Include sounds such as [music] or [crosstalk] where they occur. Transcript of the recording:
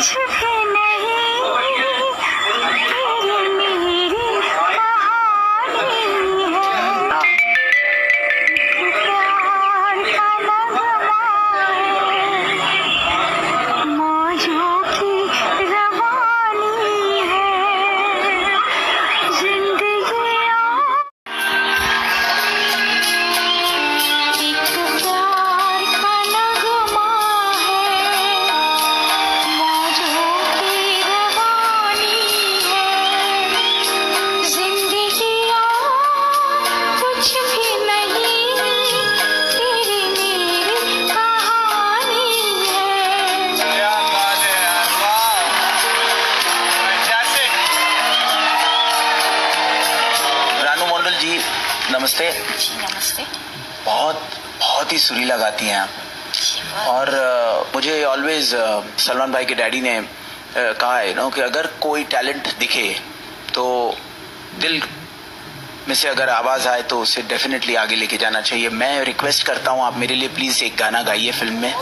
friendship. [laughs] जी नमस्ते। जी नमस्ते। बहुत बहुत ही सुरीला गाती हैं आप। और अ, मुझे ऑलवेज सलमान भाई के डैडी ने अ, कहा है नो कि अगर कोई टैलेंट दिखे तो दिल में से अगर आवाज़ आए तो उसे डेफिनेटली आगे लेके जाना चाहिए। मैं रिक्वेस्ट करता हूँ आप मेरे लिए प्लीज़ एक गाना गाइए फ़िल्म में।